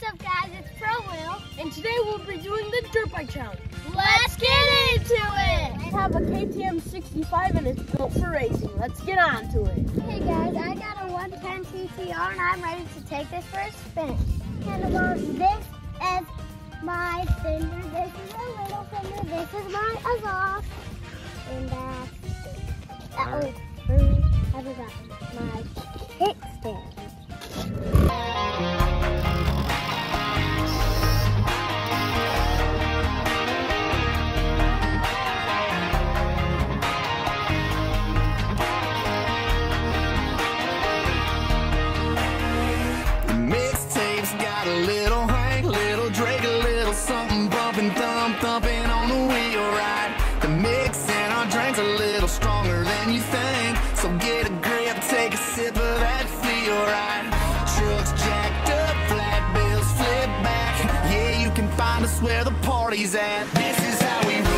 What's up, guys? It's Pro Wil. And today we'll be doing the dirt bike challenge. Let's get into it. I have a KTM 65 and it's built for racing. Let's get on to it. Hey guys, I got a 110 TTR and I'm ready to take this for a spin. Handlebars, this is my fender, this is my little finger, this is my exhaust, and that's it. Uh oh, I forgot my kickstand. Drake, a little something bumping, thump, thumping on the wheel right. The mix in our drink's a little stronger than you think. So get a grip, take a sip of that feel right. Trucks jacked up, flat bills flip back. Yeah, you can find us where the party's at. This is how we roll.